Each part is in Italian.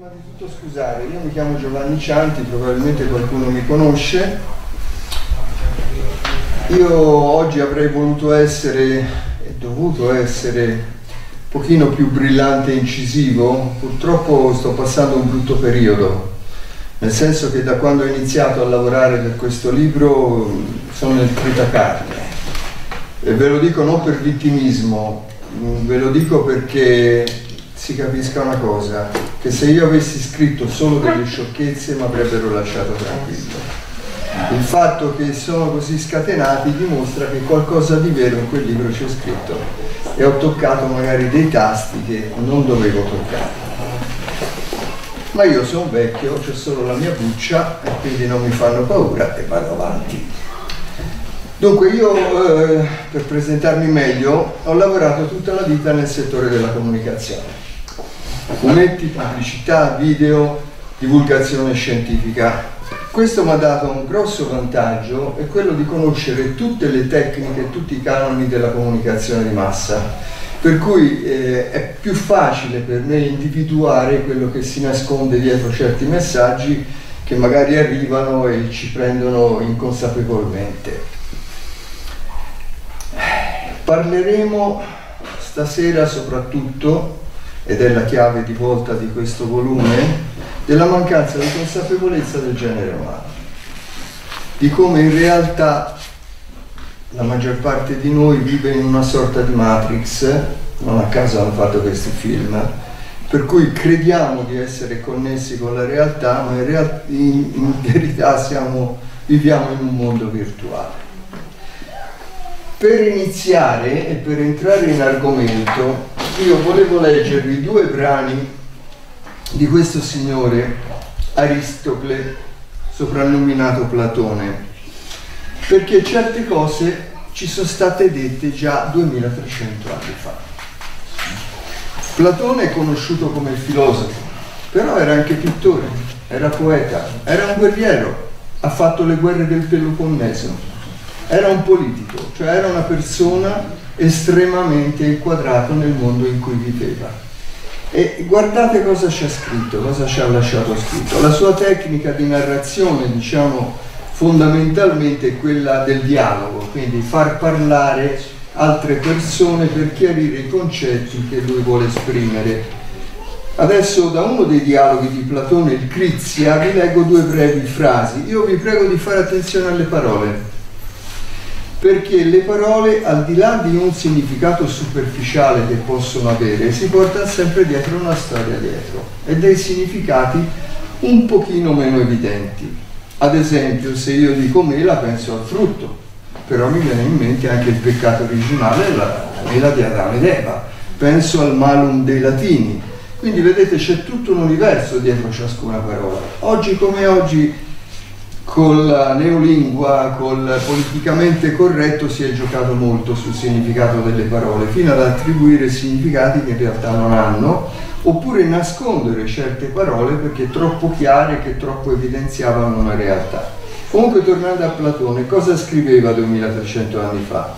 prima di tutto scusare, io mi chiamo Giovanni Cianti, probabilmente qualcuno mi conosce. Io oggi avrei voluto essere e dovuto essere un pochino più brillante e incisivo, purtroppo sto passando un brutto periodo, nel senso che da quando ho iniziato a lavorare per questo libro sono nel tritacarne. E ve lo dico non per vittimismo, ve lo dico perché si capisca una cosa, che se io avessi scritto solo delle sciocchezze mi avrebbero lasciato tranquillo. Il fatto che sono così scatenati dimostra che qualcosa di vero in quel libro c'è scritto e ho toccato magari dei tasti che non dovevo toccare. Ma io sono vecchio, ho solo la mia buccia e quindi non mi fanno paura e vado avanti. Dunque io, eh, per presentarmi meglio, ho lavorato tutta la vita nel settore della comunicazione fumetti, pubblicità, video, divulgazione scientifica. Questo mi ha dato un grosso vantaggio, è quello di conoscere tutte le tecniche, tutti i canoni della comunicazione di massa, per cui eh, è più facile per me individuare quello che si nasconde dietro certi messaggi che magari arrivano e ci prendono inconsapevolmente. Parleremo stasera soprattutto ed è la chiave di volta di questo volume, della mancanza di consapevolezza del genere umano, di come in realtà la maggior parte di noi vive in una sorta di matrix, non a caso hanno fatto questi film, per cui crediamo di essere connessi con la realtà, ma in, real in, in verità siamo, viviamo in un mondo virtuale. Per iniziare e per entrare in argomento, io volevo leggervi due brani di questo signore Aristocle, soprannominato Platone, perché certe cose ci sono state dette già 2300 anni fa. Platone è conosciuto come filosofo, però era anche pittore, era poeta, era un guerriero, ha fatto le guerre del Peloponneso, era un politico, cioè era una persona estremamente inquadrata nel mondo in cui viveva. E guardate cosa c'è scritto, cosa ci ha lasciato scritto. La sua tecnica di narrazione, diciamo, fondamentalmente è quella del dialogo, quindi far parlare altre persone per chiarire i concetti che lui vuole esprimere. Adesso da uno dei dialoghi di Platone, il Crizia, vi leggo due brevi frasi. Io vi prego di fare attenzione alle parole perché le parole, al di là di un significato superficiale che possono avere, si portano sempre dietro una storia dietro e dei significati un pochino meno evidenti. Ad esempio, se io dico mela penso al frutto, però mi viene in mente anche il peccato originale, la, la mela di Adamo ed Eva. Penso al malum dei latini. Quindi vedete c'è tutto un universo dietro ciascuna parola. Oggi come oggi con la neolingua, col politicamente corretto si è giocato molto sul significato delle parole, fino ad attribuire significati che in realtà non hanno, oppure nascondere certe parole perché troppo chiare, che troppo evidenziavano una realtà. Comunque tornando a Platone, cosa scriveva 2300 anni fa?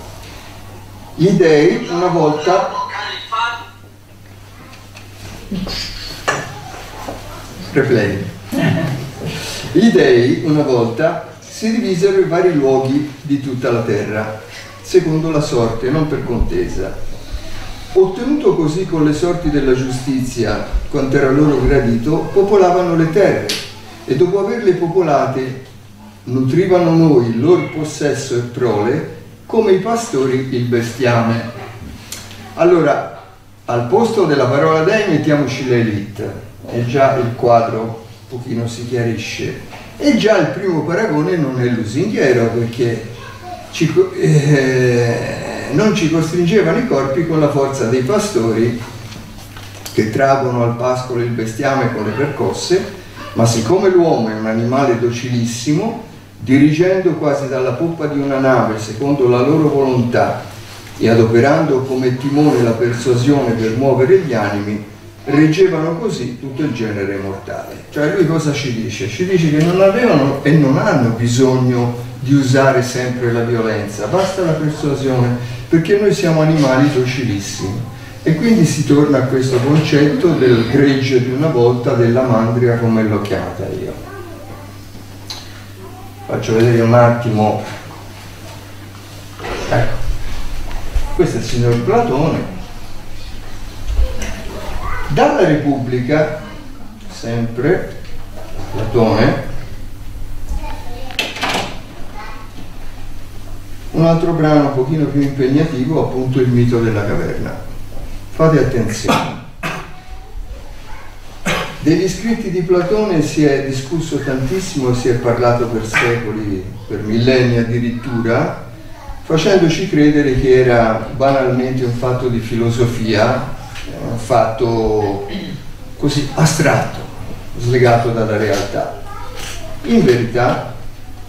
Gli dei una volta... Replay. Gli dei, una volta, si divisero in vari luoghi di tutta la terra, secondo la sorte, non per contesa. Ottenuto così con le sorti della giustizia, quanto era loro gradito, popolavano le terre e dopo averle popolate nutrivano noi il loro possesso e prole come i pastori il bestiame. Allora, al posto della parola dei mettiamoci l'elite, è già il quadro pochino si chiarisce. E già il primo paragone non è lusinghiero perché ci, eh, non ci costringevano i corpi con la forza dei pastori che traggono al pascolo il bestiame con le percosse, ma siccome l'uomo è un animale docilissimo, dirigendo quasi dalla poppa di una nave secondo la loro volontà e adoperando come timone la persuasione per muovere gli animi, reggevano così tutto il genere mortale. Cioè lui cosa ci dice? Ci dice che non avevano e non hanno bisogno di usare sempre la violenza, basta la persuasione, perché noi siamo animali docilissimi. E quindi si torna a questo concetto del gregge di una volta, della mandria come l'ho chiamata io. Faccio vedere un attimo. Ecco, questo è il signor Platone. Dalla Repubblica, sempre Platone, un altro brano un pochino più impegnativo, appunto il mito della caverna. Fate attenzione. Degli scritti di Platone si è discusso tantissimo, si è parlato per secoli, per millenni addirittura, facendoci credere che era banalmente un fatto di filosofia, un fatto così astratto, slegato dalla realtà. In verità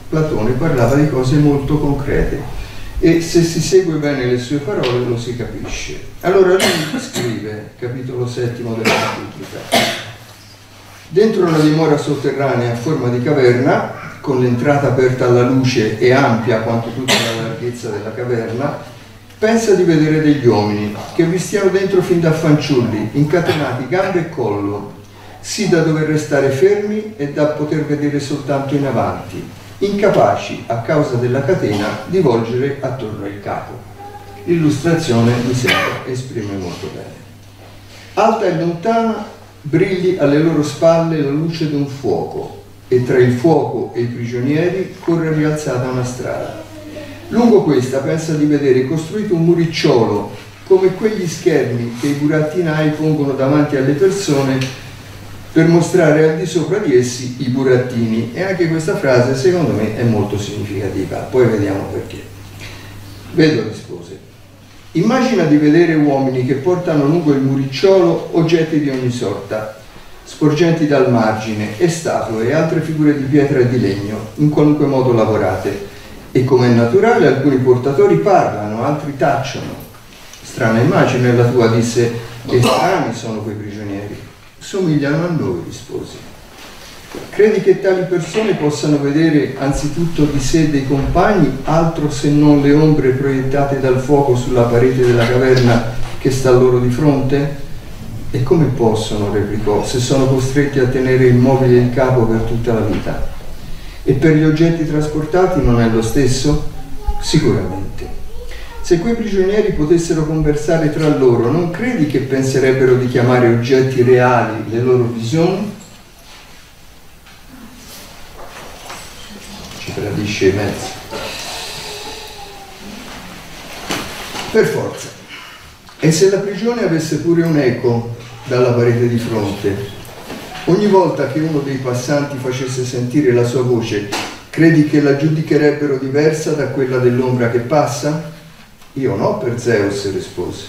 Platone parlava di cose molto concrete e se si segue bene le sue parole lo si capisce. Allora lui scrive, capitolo settimo della Repubblica, dentro la dimora sotterranea a forma di caverna, con l'entrata aperta alla luce e ampia quanto tutta la larghezza della caverna, pensa di vedere degli uomini che vi stiano dentro fin da fanciulli, incatenati gambe e collo, sì da dover restare fermi e da poter vedere soltanto in avanti, incapaci a causa della catena di volgere attorno il capo. L'illustrazione mi sembra esprime molto bene. Alta e lontana brilli alle loro spalle la luce di un fuoco e tra il fuoco e i prigionieri corre rialzata una strada. Lungo questa pensa di vedere costruito un muricciolo come quegli schermi che i burattinai pongono davanti alle persone per mostrare al di sopra di essi i burattini e anche questa frase secondo me è molto significativa, poi vediamo perché. Vedo rispose. Immagina di vedere uomini che portano lungo il muricciolo oggetti di ogni sorta, sporgenti dal margine, e statue e altre figure di pietra e di legno, in qualunque modo lavorate. E come è naturale, alcuni portatori parlano, altri tacciono. Strana immagine la tua, disse, e strani sono quei prigionieri somigliano a noi, risposi. Credi che tali persone possano vedere anzitutto di sé dei compagni altro se non le ombre proiettate dal fuoco sulla parete della caverna che sta loro di fronte? E come possono, replicò, se sono costretti a tenere immobile il capo per tutta la vita? E per gli oggetti trasportati non è lo stesso? Sicuramente. Se quei prigionieri potessero conversare tra loro, non credi che penserebbero di chiamare oggetti reali le loro visioni? Ci tradisce i mezzi. Per forza. E se la prigione avesse pure un eco dalla parete di fronte, ogni volta che uno dei passanti facesse sentire la sua voce, credi che la giudicherebbero diversa da quella dell'ombra che passa? Io no per Zeus, rispose.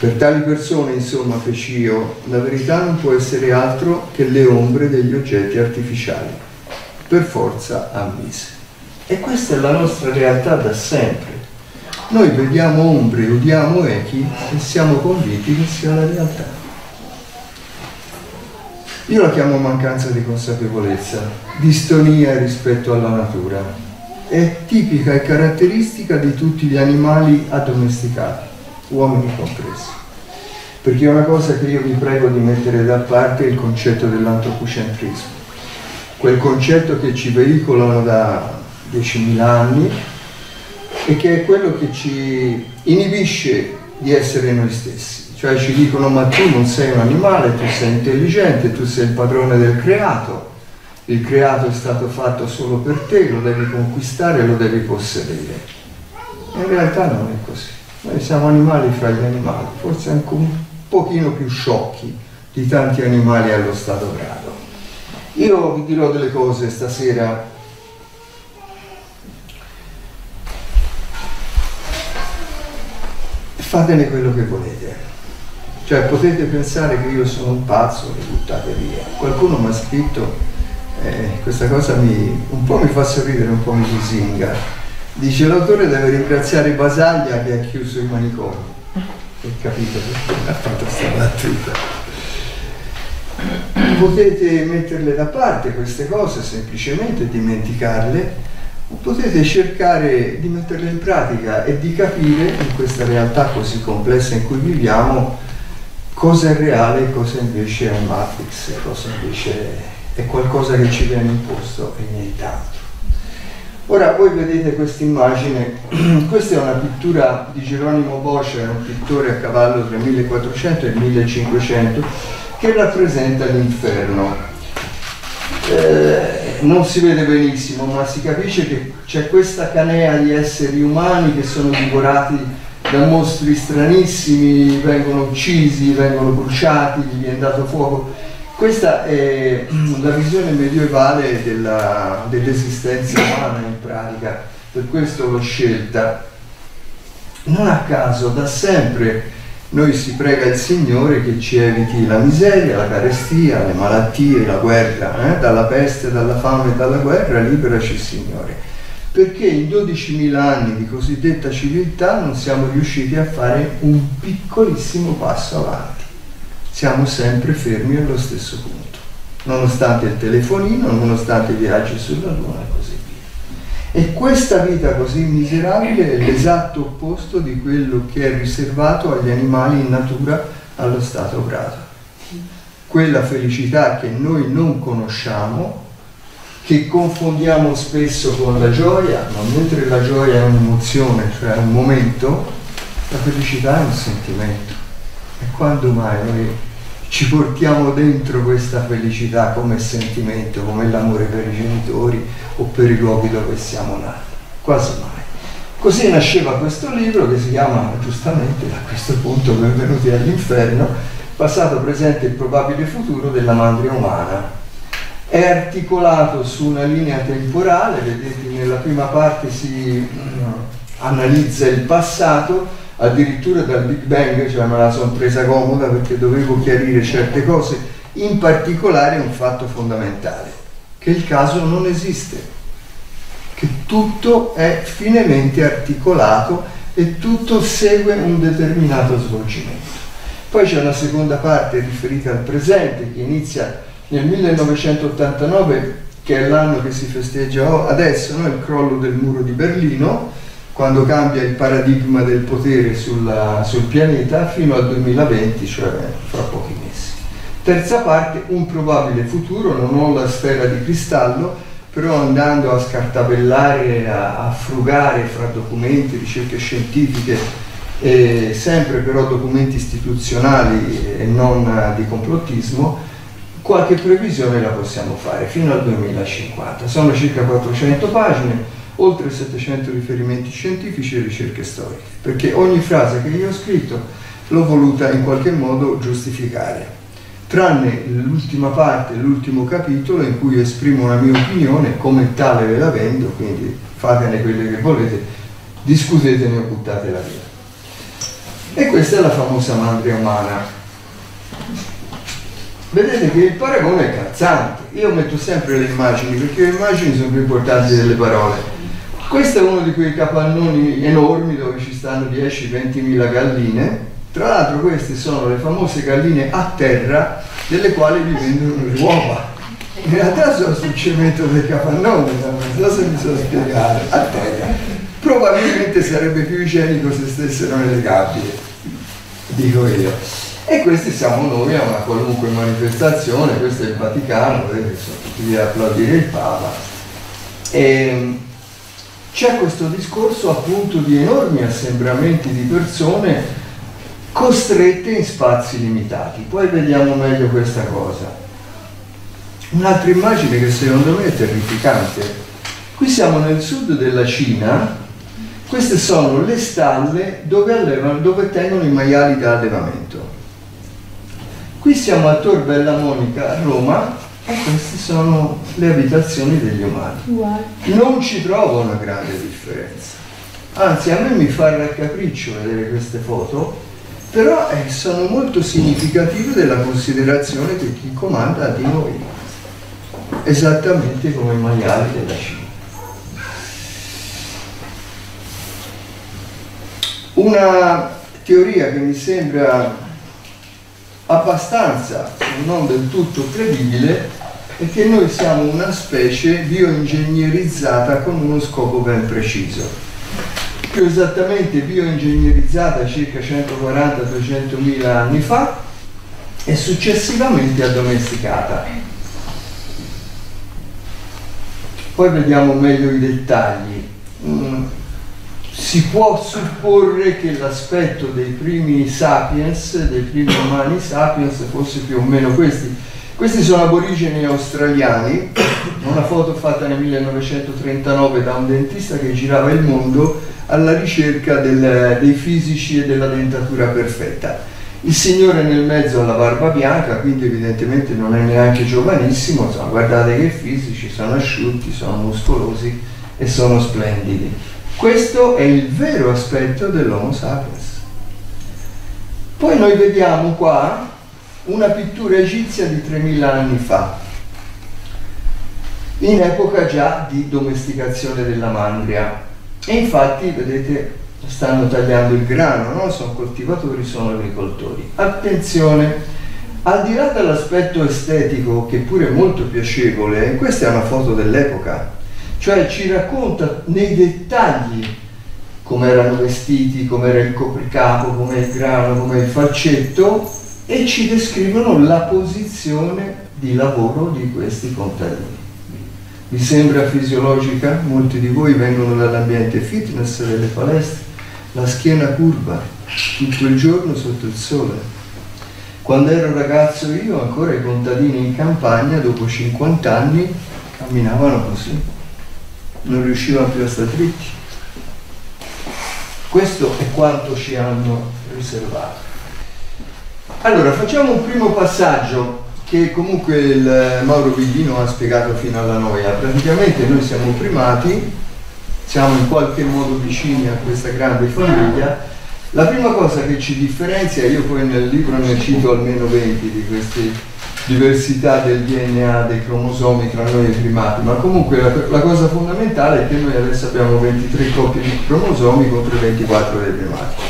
Per tali persone, insomma, feci io, la verità non può essere altro che le ombre degli oggetti artificiali. Per forza ammise. E questa è la nostra realtà da sempre. Noi vediamo ombre, udiamo echi e siamo convinti che sia la realtà. Io la chiamo mancanza di consapevolezza, distonia rispetto alla natura, è tipica e caratteristica di tutti gli animali addomesticati, uomini compresi. Perché è una cosa che io vi prego di mettere da parte il concetto dell'antropocentrismo, quel concetto che ci veicolano da 10.000 anni e che è quello che ci inibisce di essere noi stessi. Cioè ci dicono ma tu non sei un animale, tu sei intelligente, tu sei il padrone del creato, il creato è stato fatto solo per te, lo devi conquistare, lo devi possedere. In realtà non è così. Noi siamo animali fra gli animali, forse anche un pochino più sciocchi di tanti animali allo stato grado. Io vi dirò delle cose stasera fatene quello che volete. Cioè potete pensare che io sono un pazzo, e buttate via. Qualcuno mi ha scritto eh, questa cosa mi, un po' mi fa sorridere, un po' mi lusinga. Dice l'autore deve ringraziare Basaglia che ha chiuso i manicomi. E capito perché ha fatto questa battuta. Potete metterle da parte queste cose, semplicemente dimenticarle, o potete cercare di metterle in pratica e di capire in questa realtà così complessa in cui viviamo cosa è reale e cosa invece è un matrix, cosa invece è qualcosa che ci viene imposto e nient'altro. Ora voi vedete questa immagine, questa è una pittura di Geronimo Bocia, un pittore a cavallo tra il 1400 e il 1500, che rappresenta l'inferno. Eh, non si vede benissimo, ma si capisce che c'è questa canea di esseri umani che sono divorati da mostri stranissimi, vengono uccisi, vengono bruciati, gli viene dato fuoco questa è la visione medievale dell'esistenza umana in pratica, per questo l'ho scelta. Non a caso, da sempre noi si prega il Signore che ci eviti la miseria, la carestia, le malattie, la guerra, eh? dalla peste, dalla fame dalla guerra, liberaci Signore. Perché in 12.000 anni di cosiddetta civiltà non siamo riusciti a fare un piccolissimo passo avanti siamo sempre fermi allo stesso punto, nonostante il telefonino, nonostante i viaggi sulla Luna e così via. E questa vita così miserabile è l'esatto opposto di quello che è riservato agli animali in natura allo stato brado. Quella felicità che noi non conosciamo, che confondiamo spesso con la gioia, ma mentre la gioia è un'emozione, cioè un momento, la felicità è un sentimento. E quando mai noi ci portiamo dentro questa felicità come sentimento, come l'amore per i genitori o per i luoghi dove siamo nati? Quasi mai. Così nasceva questo libro che si chiama giustamente a questo punto Benvenuti all'inferno, passato, presente e probabile futuro della mandria umana. È articolato su una linea temporale, vedete nella prima parte si uh, analizza il passato, addirittura dal Big Bang, cioè me la sono presa comoda perché dovevo chiarire certe cose, in particolare un fatto fondamentale, che il caso non esiste, che tutto è finemente articolato e tutto segue un determinato svolgimento. Poi c'è una seconda parte riferita al presente che inizia nel 1989, che è l'anno che si festeggia adesso, no? il crollo del muro di Berlino, quando cambia il paradigma del potere sulla, sul pianeta fino al 2020, cioè fra pochi mesi. Terza parte, un probabile futuro, non ho la sfera di cristallo, però andando a scartabellare, a, a frugare fra documenti, ricerche scientifiche, e sempre però documenti istituzionali e non di complottismo, qualche previsione la possiamo fare fino al 2050. Sono circa 400 pagine oltre 700 riferimenti scientifici e ricerche storiche, perché ogni frase che io ho scritto l'ho voluta in qualche modo giustificare, tranne l'ultima parte, l'ultimo capitolo in cui esprimo una mia opinione, come tale ve la vendo, quindi fatene quelle che volete, discutetene o buttatela via. E questa è la famosa mandria umana. Vedete che il paragone è calzante. Io metto sempre le immagini perché le immagini sono più importanti delle parole. Questo è uno di quei capannoni enormi dove ci stanno 10-20 mila galline. Tra l'altro queste sono le famose galline a terra delle quali vi vendono le uova. In realtà sono sul cemento del capannone, non so se mi so spiegare, a terra. Probabilmente sarebbe più igienico se stessero nelle gabbie, dico io. E questi siamo noi a una qualunque manifestazione, questo è il Vaticano, vedete, sono tutti a applaudire il Papa. E, ehm, c'è questo discorso appunto di enormi assembramenti di persone costrette in spazi limitati. Poi vediamo meglio questa cosa. Un'altra immagine che secondo me è terrificante. Qui siamo nel sud della Cina, queste sono le stalle dove, allevano, dove tengono i maiali da allevamento. Qui siamo a Tor Bella Monica a Roma e queste sono le abitazioni degli umani. Non ci trovo una grande differenza. Anzi, a me mi fa raccapriccio vedere queste foto, però eh, sono molto significative della considerazione che chi comanda ha di noi, esattamente come i maiali della Cina. Una teoria che mi sembra abbastanza, non del tutto credibile, è che noi siamo una specie bioingegnerizzata con uno scopo ben preciso. Più esattamente bioingegnerizzata circa 140-200 mila anni fa, e successivamente addomesticata. Poi vediamo meglio i dettagli. Si può supporre che l'aspetto dei primi sapiens, dei primi umani sapiens, fosse più o meno questi. Questi sono aborigeni australiani, una foto fatta nel 1939 da un dentista che girava il mondo alla ricerca del, dei fisici e della dentatura perfetta. Il signore nel mezzo ha la barba bianca, quindi evidentemente non è neanche giovanissimo, guardate che fisici, sono asciutti, sono muscolosi e sono splendidi. Questo è il vero aspetto dell'Homo sapiens. Poi noi vediamo qua una pittura egizia di 3000 anni fa, in epoca già di domesticazione della mandria. E infatti, vedete, stanno tagliando il grano, non sono coltivatori, sono agricoltori. Attenzione, al di là dell'aspetto estetico, che pure è molto piacevole, questa è una foto dell'epoca, cioè ci racconta nei dettagli come erano vestiti, come era il copricapo, come il grano, come il falcetto e ci descrivono la posizione di lavoro di questi contadini. Vi sembra fisiologica? Molti di voi vengono dall'ambiente fitness, delle palestre, la schiena curva, tutto il giorno sotto il sole. Quando ero ragazzo io, ancora i contadini in campagna, dopo 50 anni, camminavano così non riuscivano più a stare dritti. Questo è quanto ci hanno riservato. Allora, facciamo un primo passaggio che comunque il Mauro Villino ha spiegato fino alla noia. Praticamente noi siamo primati, siamo in qualche modo vicini a questa grande famiglia. La prima cosa che ci differenzia, io poi nel libro ne cito almeno 20 di questi diversità del DNA, dei cromosomi tra noi e i primati, ma comunque la, la, cosa fondamentale è che noi adesso abbiamo 23 coppie di cromosomi contro 24 dei primati,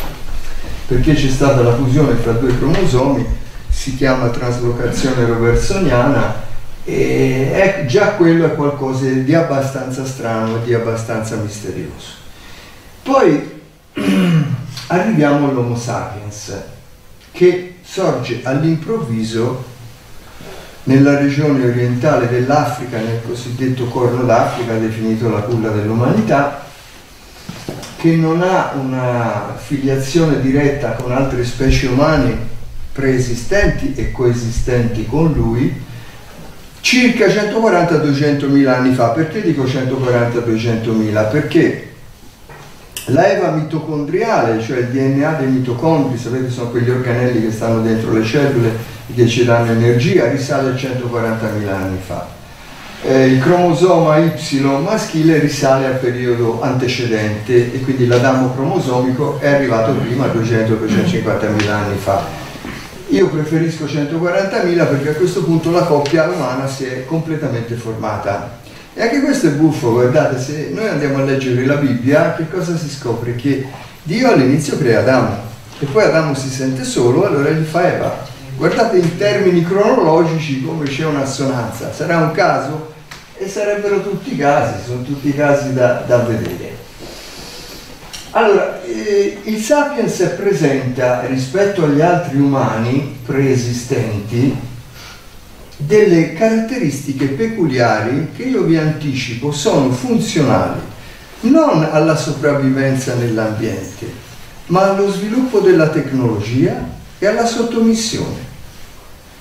perché c'è stata la fusione fra due cromosomi, si chiama traslocazione roversoniana e è, già quello è qualcosa di abbastanza strano di abbastanza misterioso. Poi arriviamo all'Homo sapiens, che sorge all'improvviso nella regione orientale dell'Africa, nel cosiddetto Corno d'Africa, definito la culla dell'umanità, che non ha una filiazione diretta con altre specie umane preesistenti e coesistenti con lui, circa 140-200 mila anni fa. Perché dico 140-200 mila? Perché la eva mitocondriale, cioè il DNA dei mitocondri, sapete sono quegli organelli che stanno dentro le cellule, che ci danno energia risale a 140.000 anni fa. Eh, il cromosoma Y maschile risale al periodo antecedente e quindi l'adamo cromosomico è arrivato prima, 200-250.000 anni fa. Io preferisco 140.000 perché a questo punto la coppia umana si è completamente formata. E anche questo è buffo, guardate, se noi andiamo a leggere la Bibbia, che cosa si scopre? Che Dio all'inizio crea Adamo e poi Adamo si sente solo, allora gli fa Eva Guardate in termini cronologici come c'è un'assonanza, sarà un caso? E sarebbero tutti casi, sono tutti casi da, da vedere. Allora, eh, il sapiens presenta rispetto agli altri umani preesistenti delle caratteristiche peculiari che io vi anticipo sono funzionali non alla sopravvivenza nell'ambiente, ma allo sviluppo della tecnologia e alla sottomissione.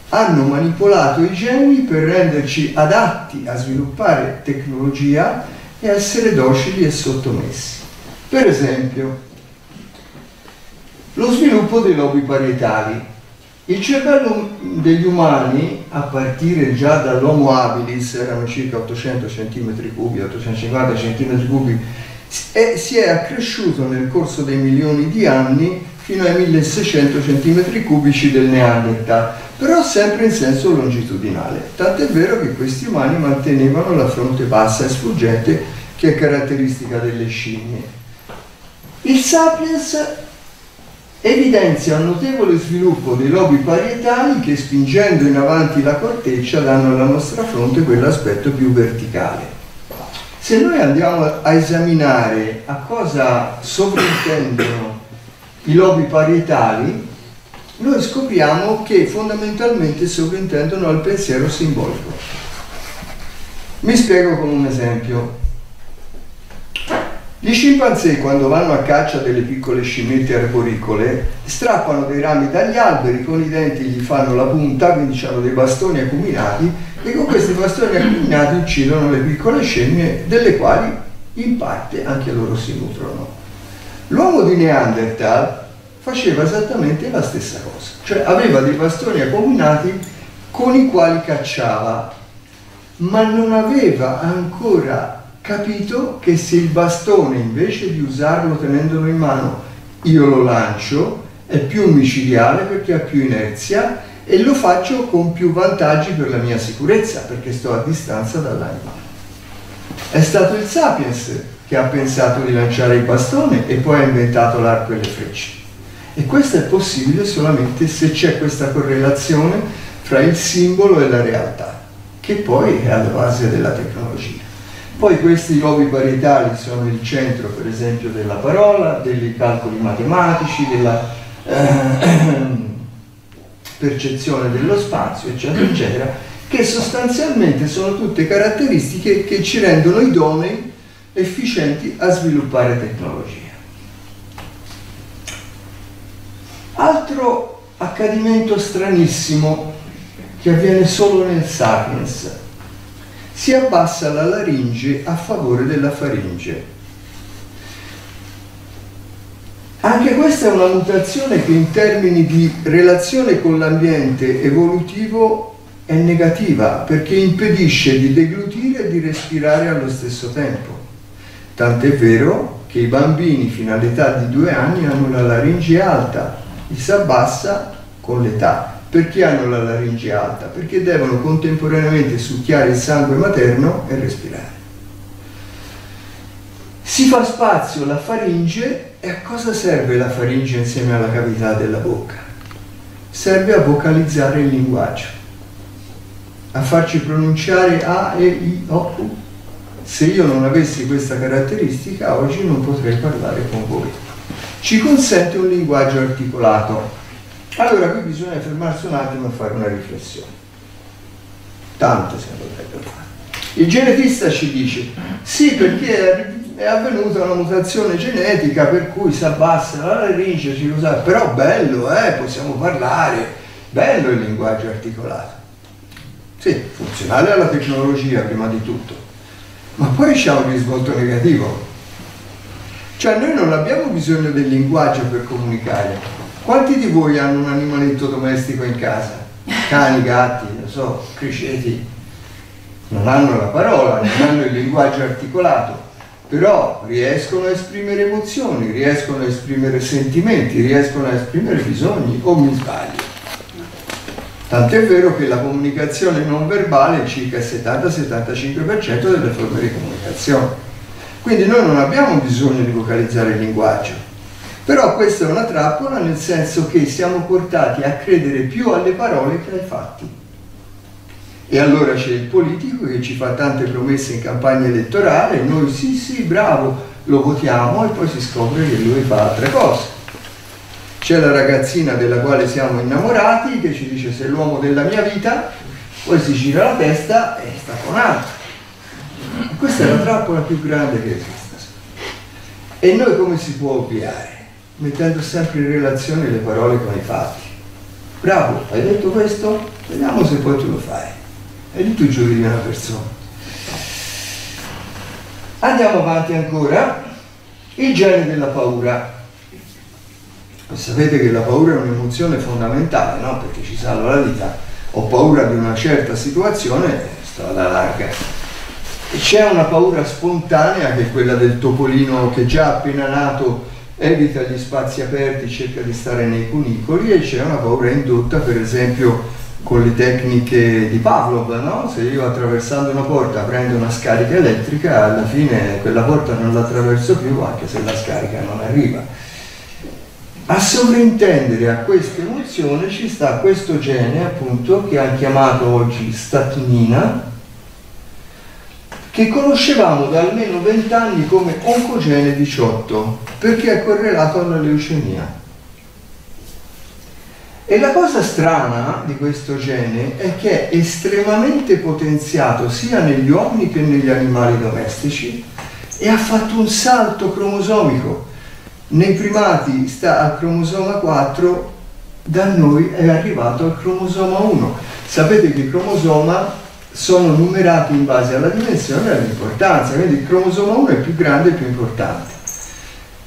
Hanno manipolato i geni per renderci adatti a sviluppare tecnologia e essere docili e sottomessi. Per esempio, lo sviluppo dei lobi parietali. Il cervello degli umani, a partire già dall'Homo habilis, erano circa 800 cm3, 850 cm3, si è accresciuto nel corso dei milioni di anni fino ai 1600 cm cubici del Neanderthal, però sempre in senso longitudinale. Tant'è vero che questi umani mantenevano la fronte bassa e sfuggente che è caratteristica delle scimmie. Il sapiens evidenzia un notevole sviluppo dei lobi parietali che spingendo in avanti la corteccia danno alla nostra fronte quell'aspetto più verticale. Se noi andiamo a esaminare a cosa sovrintendono i lobi parietali, noi scopriamo che fondamentalmente sovrintendono al pensiero simbolico. Mi spiego con un esempio. Gli scimpanzé quando vanno a caccia delle piccole scimmette arboricole strappano dei rami dagli alberi, con i denti gli fanno la punta, quindi hanno dei bastoni acuminati e con questi bastoni acuminati uccidono le piccole scimmie delle quali in parte anche loro si nutrono. L'uomo di Neanderthal faceva esattamente la stessa cosa, cioè aveva dei bastoni acuminati con i quali cacciava, ma non aveva ancora capito che se il bastone invece di usarlo tenendolo in mano io lo lancio è più micidiale perché ha più inerzia e lo faccio con più vantaggi per la mia sicurezza perché sto a distanza dall'animale. È stato il Sapiens che ha pensato di lanciare il bastone e poi ha inventato l'arco e le frecce. E questo è possibile solamente se c'è questa correlazione fra il simbolo e la realtà, che poi è alla base della tecnologia. Poi questi nuovi parietali sono il centro, per esempio, della parola, dei calcoli matematici, della eh, percezione dello spazio, eccetera, eccetera, che sostanzialmente sono tutte caratteristiche che ci rendono idonei, efficienti a sviluppare tecnologia. Altro accadimento stranissimo che avviene solo nel Sapiens si abbassa la laringe a favore della faringe. Anche questa è una mutazione che in termini di relazione con l'ambiente evolutivo è negativa perché impedisce di deglutire e di respirare allo stesso tempo. Tant'è vero che i bambini fino all'età di due anni hanno la laringe alta, e si abbassa con l'età perché hanno la laringe alta? Perché devono contemporaneamente succhiare il sangue materno e respirare. Si fa spazio la faringe e a cosa serve la faringe insieme alla cavità della bocca? Serve a vocalizzare il linguaggio, a farci pronunciare A, E, I, O, U. Se io non avessi questa caratteristica oggi non potrei parlare con voi. Ci consente un linguaggio articolato, allora qui bisogna fermarsi un attimo e fare una riflessione. Tante se ne potrebbero fare. Il genetista ci dice sì perché è avvenuta una mutazione genetica per cui si abbassa la laringe, si usa, però bello, eh, possiamo parlare, bello il linguaggio articolato. Sì, funzionale alla tecnologia prima di tutto, ma poi c'è un risvolto negativo. Cioè noi non abbiamo bisogno del linguaggio per comunicare, quanti di voi hanno un animaletto domestico in casa? Cani, gatti, non so, criceti. Non hanno la parola, non hanno il linguaggio articolato, però riescono a esprimere emozioni, riescono a esprimere sentimenti, riescono a esprimere bisogni, o mi sbaglio? Tant'è vero che la comunicazione non verbale è circa il 70-75% delle forme di comunicazione. Quindi noi non abbiamo bisogno di vocalizzare il linguaggio, però questa è una trappola nel senso che siamo portati a credere più alle parole che ai fatti. E allora c'è il politico che ci fa tante promesse in campagna elettorale, noi sì sì bravo, lo votiamo e poi si scopre che lui fa altre cose. C'è la ragazzina della quale siamo innamorati che ci dice sei l'uomo della mia vita, poi si gira la testa e sta con altro. Questa è la trappola più grande che esiste. E noi come si può ovviare? mettendo sempre in relazione le parole con i fatti. Bravo, hai detto questo? Vediamo se poi tu lo fai. E lì tu giuri di una persona. Andiamo avanti ancora. Il gene della paura. Sapete che la paura è un'emozione fondamentale, no? Perché ci salva la vita. Ho paura di una certa situazione, sto alla larga. E c'è una paura spontanea che è quella del topolino che già appena nato evita gli spazi aperti, cerca di stare nei cunicoli e c'è una paura indotta per esempio con le tecniche di Pavlov, no? se io attraversando una porta prendo una scarica elettrica alla fine quella porta non la attraverso più anche se la scarica non arriva. A sovrintendere a questa emozione ci sta questo gene appunto che hanno chiamato oggi statinina che conoscevamo da almeno 20 anni come oncogene 18, perché è correlato alla leucemia. E la cosa strana di questo gene è che è estremamente potenziato sia negli uomini che negli animali domestici e ha fatto un salto cromosomico. Nei primati sta al cromosoma 4, da noi è arrivato al cromosoma 1. Sapete che i cromosoma sono numerati in base alla dimensione e all'importanza, quindi il cromosoma 1 è più grande e più importante.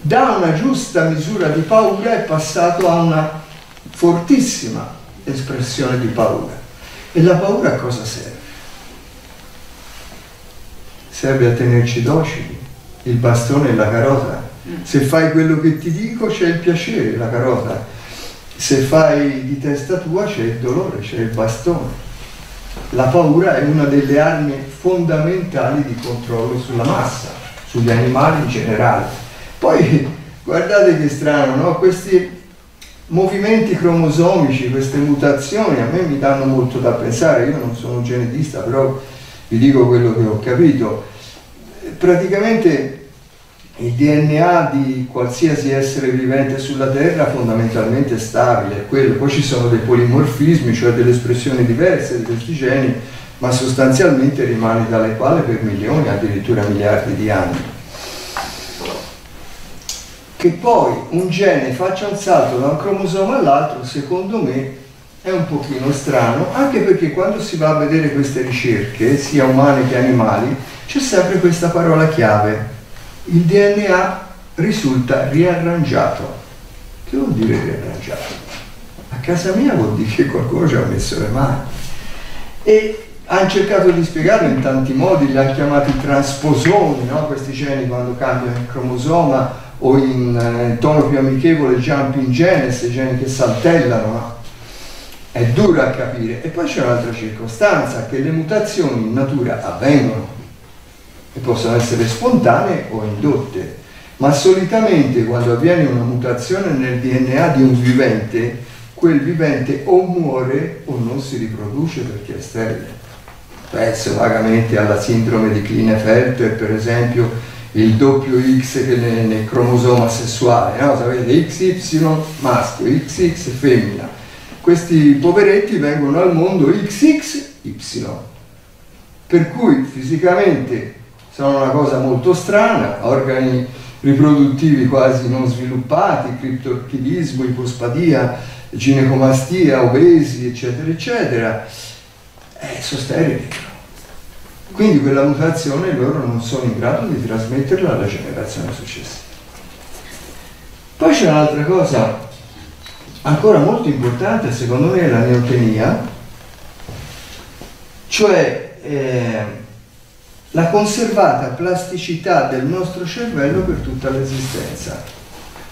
Da una giusta misura di paura è passato a una fortissima espressione di paura. E la paura a cosa serve? Serve a tenerci docili, il bastone e la carota. Se fai quello che ti dico c'è il piacere, la carota. Se fai di testa tua c'è il dolore, c'è il bastone. La paura è una delle armi fondamentali di controllo sulla massa, sugli animali in generale. Poi guardate che strano, no? questi movimenti cromosomici, queste mutazioni a me mi danno molto da pensare, io non sono genetista, però vi dico quello che ho capito. Praticamente il DNA di qualsiasi essere vivente sulla Terra fondamentalmente è stabile, quello. poi ci sono dei polimorfismi, cioè delle espressioni diverse di questi geni, ma sostanzialmente rimane dalle quali per milioni, addirittura miliardi di anni. Che poi un gene faccia un salto da un cromosoma all'altro, secondo me è un pochino strano, anche perché quando si va a vedere queste ricerche, sia umane che animali, c'è sempre questa parola chiave, il DNA risulta riarrangiato. Che vuol dire riarrangiato? A casa mia vuol dire che qualcuno ci ha messo le mani. E hanno cercato di spiegarlo in tanti modi, li hanno chiamati trasposoni, no? questi geni quando cambiano il cromosoma o in eh, tono più amichevole jumping genes, geni che saltellano, no? è duro a capire. E poi c'è un'altra circostanza, che le mutazioni in natura avvengono, e possono essere spontanee o indotte, ma solitamente quando avviene una mutazione nel DNA di un vivente, quel vivente o muore o non si riproduce perché è sterile. Penso vagamente alla sindrome di Klinefelter, per esempio, il doppio X nel, nel cromosoma sessuale, no? sapete, XY maschio, XX femmina. Questi poveretti vengono al mondo XXY, per cui fisicamente sono una cosa molto strana, organi riproduttivi quasi non sviluppati, criptorchidismo, ipospadia, ginecomastia, obesi, eccetera, eccetera, eh, sono sterili. Quindi quella mutazione loro non sono in grado di trasmetterla alla generazione successiva. Poi c'è un'altra cosa ancora molto importante, secondo me, è la neotenia, cioè eh, la conservata plasticità del nostro cervello per tutta l'esistenza.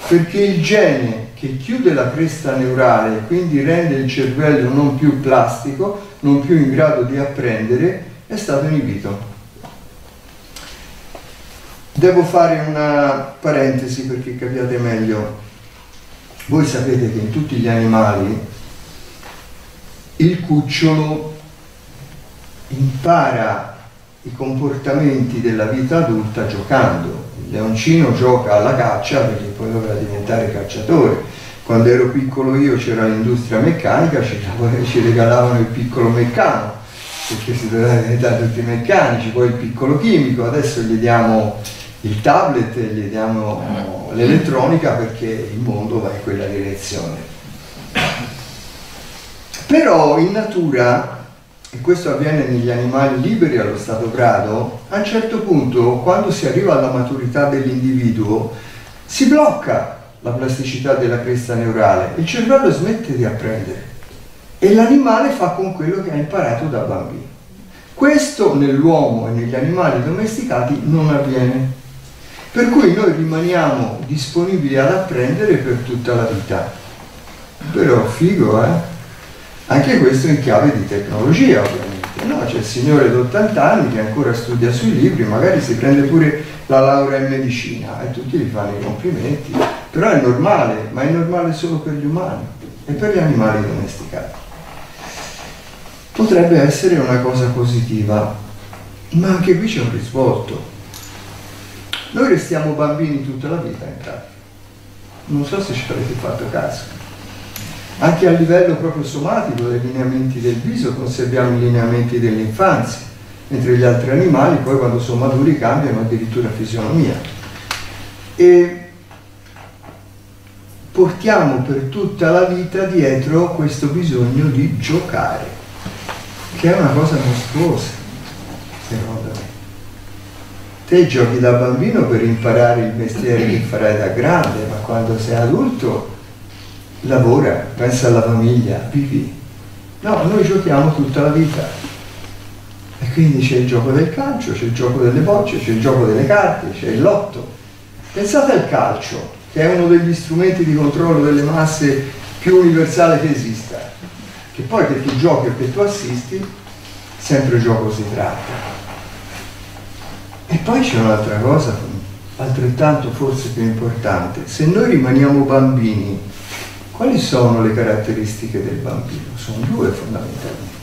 Perché il gene che chiude la cresta neurale e quindi rende il cervello non più plastico, non più in grado di apprendere, è stato inibito. Devo fare una parentesi perché capiate meglio. Voi sapete che in tutti gli animali il cucciolo impara i comportamenti della vita adulta giocando. Il leoncino gioca alla caccia perché poi doveva diventare cacciatore. Quando ero piccolo io c'era l'industria meccanica, ci, ci regalavano il piccolo meccano, perché si doveva diventare tutti meccanici, poi il piccolo chimico, adesso gli diamo il tablet, gli diamo l'elettronica perché il mondo va in quella direzione. Però in natura e questo avviene negli animali liberi allo stato grado, a un certo punto, quando si arriva alla maturità dell'individuo, si blocca la plasticità della cresta neurale, il cervello smette di apprendere e l'animale fa con quello che ha imparato da bambino. Questo nell'uomo e negli animali domesticati non avviene, per cui noi rimaniamo disponibili ad apprendere per tutta la vita. Però figo, eh? Anche questo in chiave di tecnologia ovviamente. No? C'è il signore di 80 anni che ancora studia sui libri, magari si prende pure la laurea in medicina e tutti gli fanno i complimenti. Però è normale, ma è normale solo per gli umani e per gli animali domesticati. Potrebbe essere una cosa positiva, ma anche qui c'è un risvolto. Noi restiamo bambini tutta la vita in pratica. Non so se ci avete fatto caso Anche a livello proprio somatico dei lineamenti del viso conserviamo i lineamenti dell'infanzia, mentre gli altri animali poi quando sono maturi cambiano addirittura fisionomia. E portiamo per tutta la vita dietro questo bisogno di giocare, che è una cosa mostruosa, secondo me. Te giochi da bambino per imparare il mestiere che farai da grande, ma quando sei adulto lavora, pensa alla famiglia, vivi. No, noi giochiamo tutta la vita. E quindi c'è il gioco del calcio, c'è il gioco delle bocce, c'è il gioco delle carte, c'è il lotto. Pensate al calcio, che è uno degli strumenti di controllo delle masse più universale che esista. Che poi che tu giochi o che tu assisti, sempre gioco si tratta. E poi c'è un'altra cosa, altrettanto forse più importante. Se noi rimaniamo bambini quali sono le caratteristiche del bambino? Sono due fondamentalmente.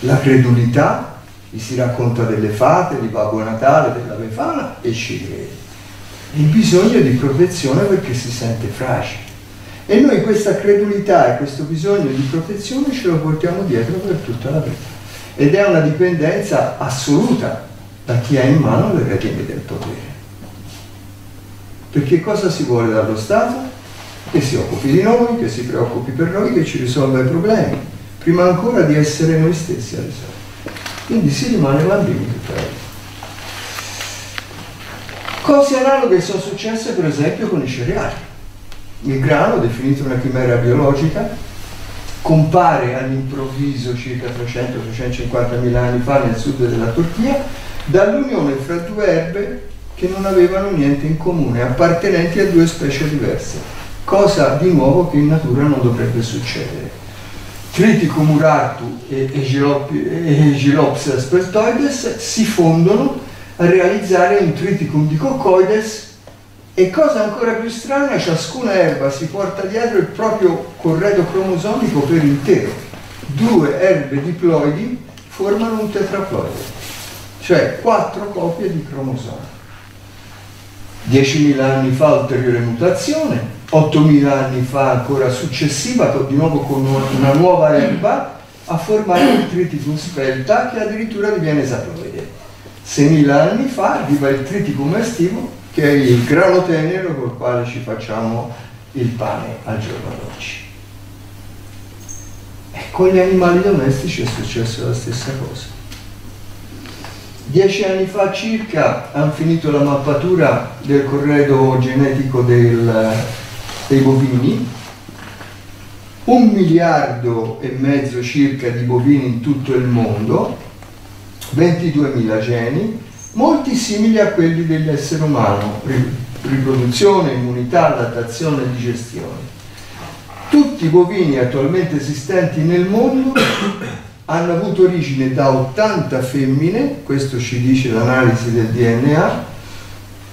La credulità, gli si racconta delle fate, di Babbo Natale, della Befana e ci crede. Il bisogno di protezione perché si sente fragile. E noi questa credulità e questo bisogno di protezione ce lo portiamo dietro per tutta la vita. Ed è una dipendenza assoluta da chi ha in mano le redini del potere. Perché cosa si vuole dallo Stato? Che si occupi di noi, che si preoccupi per noi, che ci risolva i problemi, prima ancora di essere noi stessi a risolvere. Quindi si rimane bambini tutta la vita. Cose analoghe sono successe per esempio con i cereali. Il grano, definito una chimera biologica, compare all'improvviso circa 300-350 mila anni fa nel sud della Turchia dall'unione fra due erbe che non avevano niente in comune, appartenenti a due specie diverse cosa di nuovo che in natura non dovrebbe succedere. Triticum urartu e Egilopsis speltoides si fondono a realizzare un triticum di coccoides e cosa ancora più strana, ciascuna erba si porta dietro il proprio corredo cromosomico per intero. Due erbe diploidi formano un tetraploide, cioè quattro copie di cromosomi. 10.000 anni fa ulteriore mutazione, 8.000 anni fa ancora successiva, di nuovo con una nuova erba, a formare il triticum spelta che addirittura diviene esaploide. 6.000 anni fa arriva il triticum estivo che è il grano tenero col quale ci facciamo il pane al giorno d'oggi. E con gli animali domestici è successa la stessa cosa. Dieci anni fa circa hanno finito la mappatura del corredo genetico del, dei bovini, un miliardo e mezzo circa di bovini in tutto il mondo, 22.000 geni, molti simili a quelli dell'essere umano, riproduzione, immunità, adattazione e digestione. Tutti i bovini attualmente esistenti nel mondo hanno avuto origine da 80 femmine, questo ci dice l'analisi del DNA,